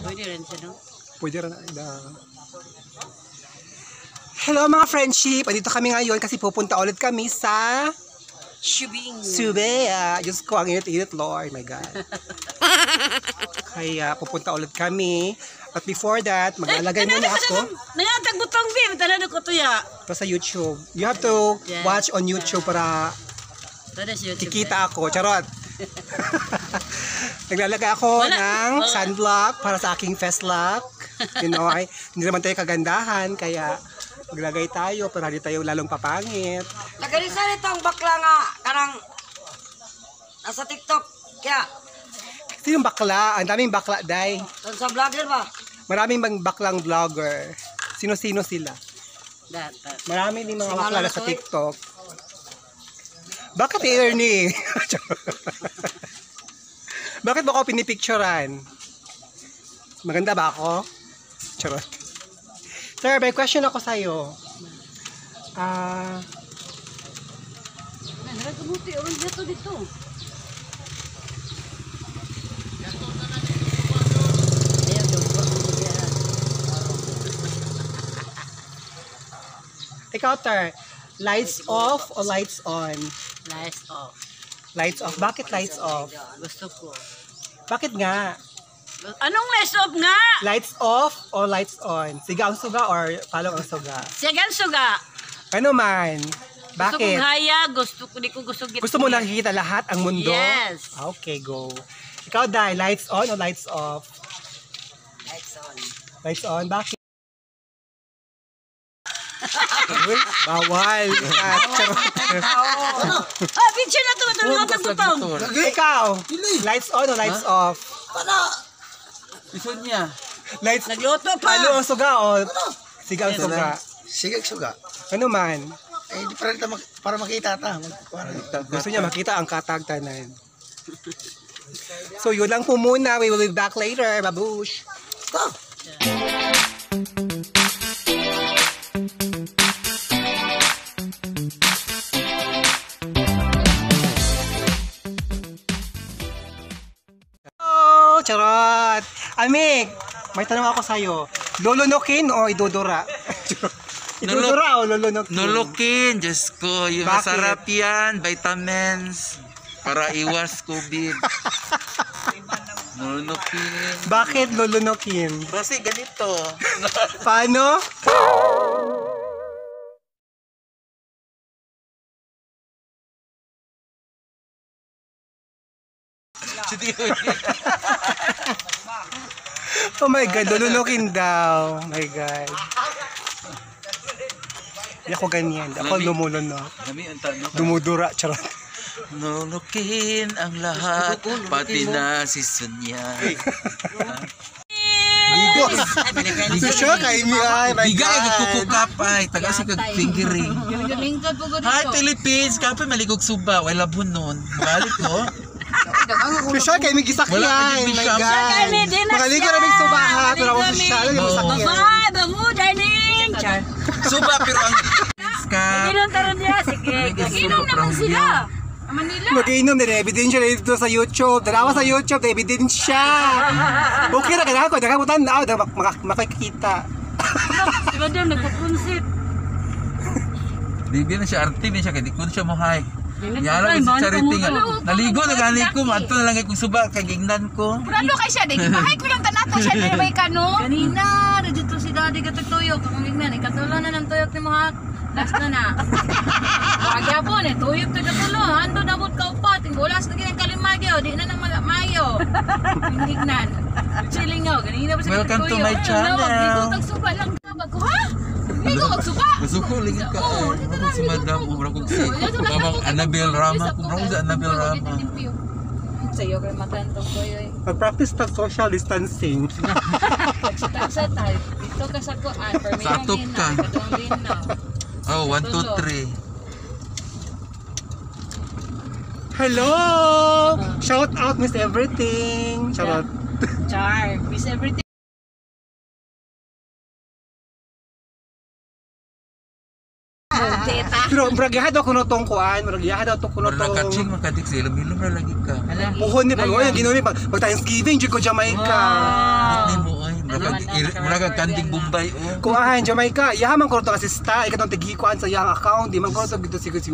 Pwede rin siya, no? Pwede rin na. Hello mga friendship! Andito kami ngayon kasi pupunta ulit kami sa Shubing. Subea. Diyos ko, ang init-init, Lord. My God. Kaya pupunta ulit kami. But before that, mag-alagay muna ako Nangatag butang bim. Tanado ko to ya. to sa YouTube. You have to Yes. watch on YouTube para kikita ako. Charot. Naglalagay ako Wala. ng Wala. sunblock para sa aking face lock. You know, ay, hindi naman tayo kagandahan, kaya maglagay tayo para hindi tayo lalong papangit. Nagalisan itong bakla nga, karang nasa TikTok. Kaya, Sinong bakla? Ang daming bakla, day. doon sa vlogger ba? Maraming bang baklang vlogger. Sino-sino sila? Dat, dat. Marami din mga bakla na sa. TikTok. Bakit Ernie? Bakit mo ako pinipicturean? Maganda ba ako? Charot. Sir, may question ako sa'yo. Ah, Nagkabuti. Oran dito dito. Ayaw, daw po. Yeah. ikaw, Ter, lights off o lights on? Lights off. Lights off. Bakit lights off? Gusto ko. Bakit nga? Anong lights off nga? Lights off o lights on? Siga ang suga or palong ang suga? Sigan suga. Ano man? Gusto Bakit? kong haya. Gusto ko. Di ko gusto git. Gusto mo nakikita lahat ang mundo? Yes. Ah, Okay, go. Ikaw, Dai, lights on o lights off? Lights on. Lights on, bakit? Bawal. Ah, charot. Ah, picture na to. Matulog ako butang. Ikaw, lights on o lights off? Isod niya. Lights, Nagluto pa. ano ang suga o? Siga ang suga. Sige, suga. Ano man? Eh, di para, mak- para makita ta. Gusto niya makita ang katagtanan. So, yun lang po muna. We will be back later. Babush. Ah, Oh, charot. Amig, may tanong ako sa'yo. Lulunukin o idudura? idudura o lulunukin? Nulukin, Diyos ko. Yung Bakit? masarap yan, vitamins. Para iwas COVID. Nulukin. Bakit lulunukin? Kasi ganito. Paano? Oh my God, lulunukin daw. Oh my God. Hindi ako ganyan. Ako lumulunok. Dumudura, charot. Nulukin ang lahat, pati na si Sonia. Sure, kay mi ay, my Bigay God. kag kukukap ay, taga si kag fingering. Hi Philippines, kapay maligog suba, wala bunon. Balik ko. Sure, kay mi Wala gisakyan. ka din My. God. Kami din na Magaling ka siya. na may subahat. Pero ako kami. yung Oo. masakyan. Bye, bango, darling. Char. Suba pero ang. Inom taron niya. Sige. Inom naman sila. Manila. Mag-inom din, ebidensya na dito sa YouTube. Dalawa sa YouTube, ebidensya. Okay na, kailangan ko. Nakamutan na, oh, mak mak makikita. Si Madam nagpupunsit. Di na siya arte, di siya kay di ko siya mohay. Yara si mahal charity ko nga. mo. Naligo na gani ko, adto na lang kay suba kay gingnan ko. Prado kay siya, di bahay ko lang tanato siya di may kano. Kanina, radyo si daddy katutuyok. Ang mignan, ikatulo na ng tuyok ni Mahak. Last na na. Pagyapon eh, tuyok na katulo. Ando na bud ka upat. Bulas na ginang kalimagyo. Di na nang mayo. Pindignan. Chilling nyo. Ganina ba sa Welcome to my channel. Ligo kag suba lang tabag ko ha. Ligo Masuko lagi ka. Oo, Ako na, si Madam, ko. umra ko si na, Babang. Annabel Rama. Kumra ko si Annabel Rama. Sa'yo kayo matantong ko yun. Mag-practice ng social distancing. Sa tayo. Dito ka sa kuan. Permi Sakto yung ka. linaw. Katong linaw. Oh, 1, 2, 3. Hello! Shout out, Miss Everything. Charot. Char. Miss everything. Pero muragyahan daw kuno tong kuan, muragyahan daw tong kuno Para tong nakaching makadik sa ilong-ilong na lagi ka. puhon ni pag oy ginoo ni pag pag Thanksgiving jud ko Jamaica. Ni mo mura kang kanding Bombay oh. Kuan, Jamaica, yaman ko to asista, ikatong tigikuan sa iyang account, di man ko to gito si si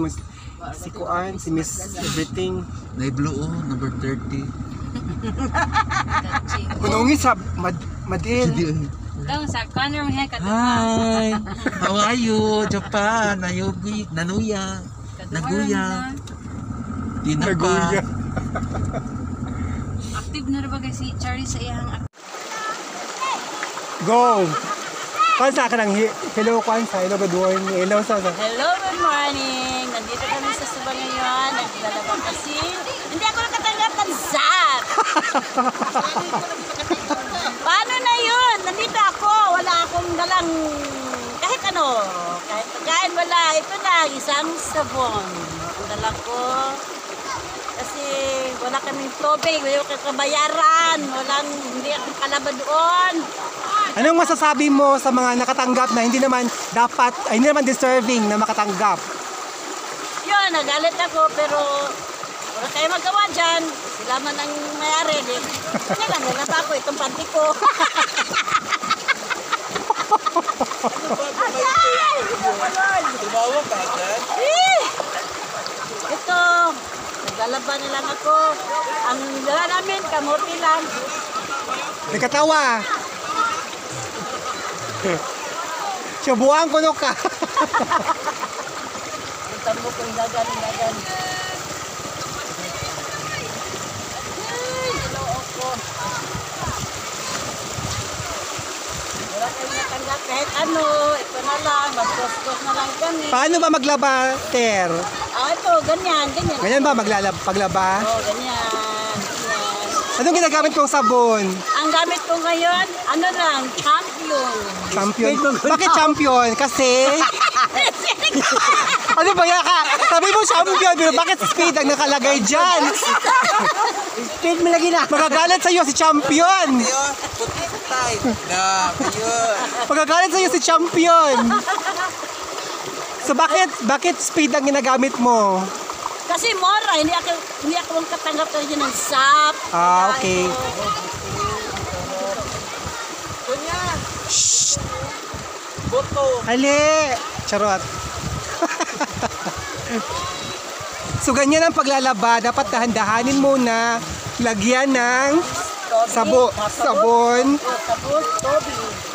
si, Kuan, si Miss Everything. Naiblo oh, number 30. Kunungi sa mad, Madil. Daw sa corner mo hekat. Hi! How are you? Japan, Nayogi, Nanuya, Naguya. Tinapa. Active na rin ba si Charlie sa iyang Go! Kuan sa ka ng hi- hello Kuan sa hello good morning. Hello sa sa. Hello, good morning. Nandito kami sa Suba ngayon. Naglalaba kasi. Hindi ako nakatanggap ng zap. Paano na yun? Ako. Akong dalang kahit ano. Kahit pagkain wala. Ito lang, isang sabon. Ang dala ko. Kasi wala kaming tubig, wala kaming kabayaran, walang, hindi akong kalaba doon. Anong masasabi mo sa mga nakatanggap na hindi naman dapat, ay, hindi naman deserving na makatanggap? Yun, nagalit ako pero wala tayo magawa dyan. Sila man ang mayari. Lang, wala pa ako itong panty ko. Tumawag ka? Eh! Ito, naglalaban na lang ako. Ang dala namin, kamote lang. Nagkatawa. Subuhan ko no ka. Ang tambo ko, ilagan, ilagan. Ay, niloo ko. Wala kayong natanggap kahit ano. Ito na lang, mag-cross-cross na lang kami. Paano ba maglaba, Ter? Ah, ito, ganyan, ganyan. Ganyan ba maglalab, paglaba? Oo, ganyan, ganyan. Anong ginagamit kong sabon? Ang gamit ko ngayon, ano lang, champion. Champion. Bakit champion? Kasi... ano ba yan ka? Sabi mo champion, pero bakit speed ang nakalagay dyan? speed mo lagi na. Magagalit sa'yo si champion. Tayo. Na, yun. Magagalit sa'yo si champion. So bakit bakit speed ang ginagamit mo? Kasi mora, hindi ako, hindi ako katanggap talaga ng SAP. Ah, okay. Ali! Charot. so ganyan ang paglalaba. Dapat dahan-dahanin muna. Lagyan ng sabo, sabon.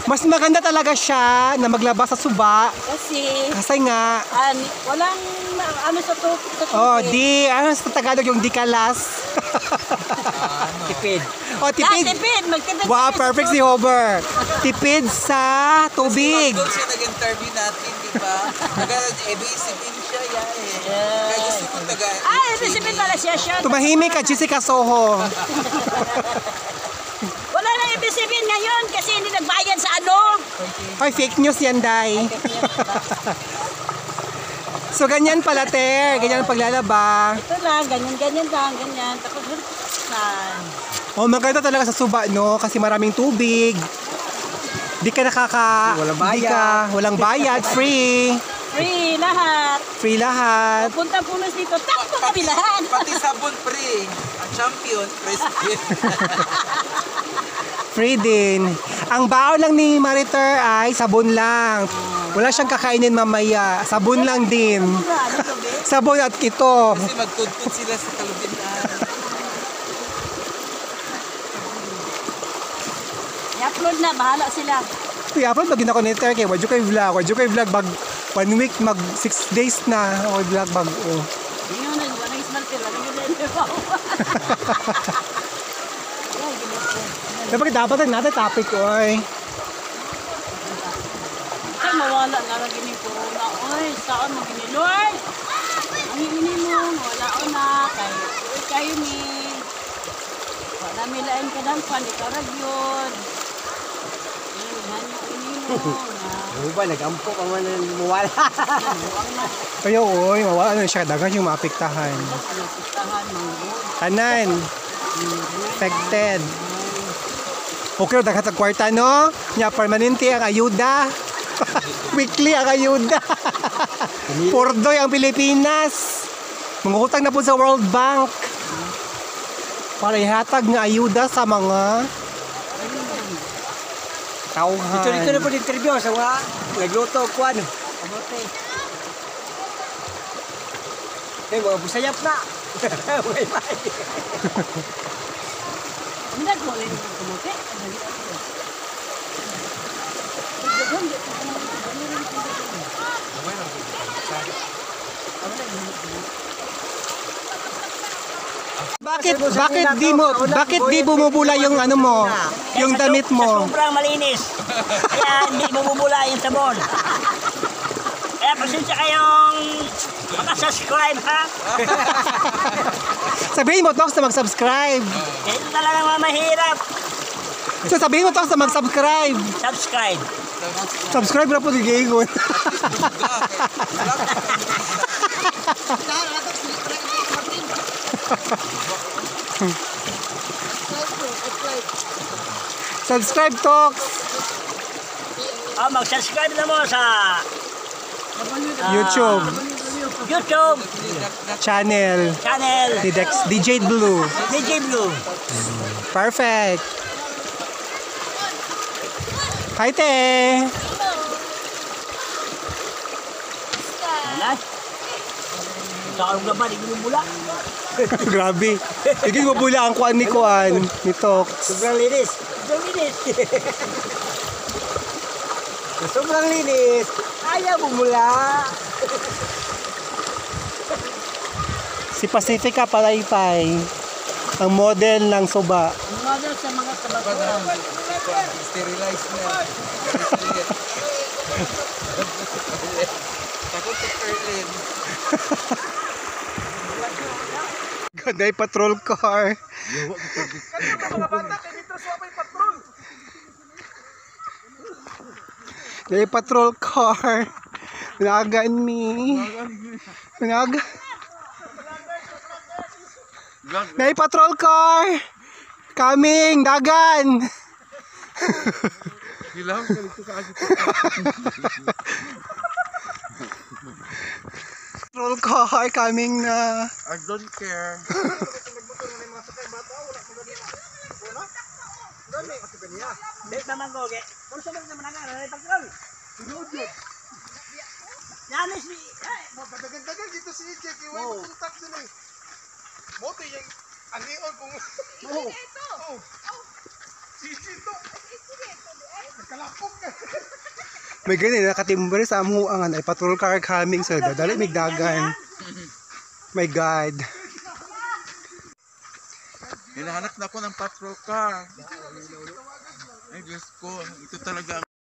Mas maganda talaga siya na maglaba sa suba. Kasi, Kasi nga, an, walang ano sa to sa oh, tubig. di, ano sa Tagalog yung di kalas. tipid. Oh, Ah, tipid. tipid, magtipid. Wow, kami sa perfect si tubig. Hover. Tipid sa tubig. Doon siya nag-interview natin, di ba? Nag-ABCB siya, yan eh. Kaya gusto ko taga Ay, ibig pala siya siya. Tumahimik ka, Jessica Soho. Ngayon kasi hindi nagbayad sa ano. Ay, fake news yan, Day. so, ganyan pala, Ter. Ganyan ang paglalaba. Ito lang, ganyan, ganyan lang, ganyan. Tapos, saan? Oh, maganda talaga sa suba, no? Kasi maraming tubig. Di ka nakaka... Walang bayad. ka, walang bayad. Free. Free lahat. Free lahat. Punta pulos dito, takbo kami lahat. Pati sabon pre. Ang champion, president. Free din. Ang baon lang ni Mariter ay sabon lang. Wala siyang kakainin mamaya. Sabon lang din. Sabon at ito. Kasi magtudtod sila sa kalubinan. I-upload na, bahala sila. Kuya, upload bagin ako ni Ter kay Wadyo kay vlog. Wadyo kay vlog bag one week mag six days na ako vlog bag oh. Yun na, wala yung smarter, wala yung. Dapat dapat na natin topic oy. Ay, mawala na lang gini corona. Oy, saan mo gini, Lord? Ang hingini mo, wala o na. Kay, kayo ni. Wala milain ka ng pan, ikaw rag yun. Yun, yan yung ini mo. Na, ba, nagampo ka man na. Kaya oy, mawala na siya dagan yung maapektahan. Pinapistahan, manggod. Tanan. Affected. Okay, dagat sa kwarta no. Nya permanente ang ayuda. Weekly ang ayuda. Pordoy ang Pilipinas. Mangutang na po sa World Bank. Para ihatag nga ayuda sa mga Tauhan. Dito dito na po interview sa mga nagluto ko ano. Kamote. Eh, mga busayap na. May may. Hindi ko rin ang kamote. Bakit bakit di mo bakit di bumubula yung ano mo? Yung damit mo? Sobrang malinis. Kaya hindi bumubula yung sabon. Pasensya kayong makasubscribe ha. Sabihin mo Tox na mag-subscribe. Ito talaga mga mahirap. So sabihin mo Tox na mag-subscribe. Subscribe. Subscribe na po ni Gingon. subscribe Tox. Oh, mag-subscribe na mo sa YouTube YouTube channel channel ni Dex DJ Blue. DJ Blue. Perfect. Hi, te. Kakalong naman, hindi. Grabe. Hindi mo bula ang kuan ni kuan ni Tox. Sobrang linis. Sobrang linis. Sobrang linis. Ayaw bumula. Si Pacifica Palaypay, ang model ng suba. Ang model sa mga kabatuan. Sterilize na. Takot sa Perlin. Ganda yung patrol car. Ganda yung patrol car. Nagan mi. Naga. May patrol car. Coming, dagan. Kalito ka agad. Patrol car coming na. I don't care. Date naman ko, ge. Kung sa mga naman nga, ay pagkakal. Yanis ni... Ay, Dagan-dagan dito si EJ, kaya may magsutak din eh. Moto yung anion kung... Oo. Si EJ to. Nagkalapog ka. May ganun, nakatimbre sa amuangan ay patrol car coming sa dadali may dagan. My God. Hinahanap na ako ng patrol car. Ay, Diyos ko. Ito talaga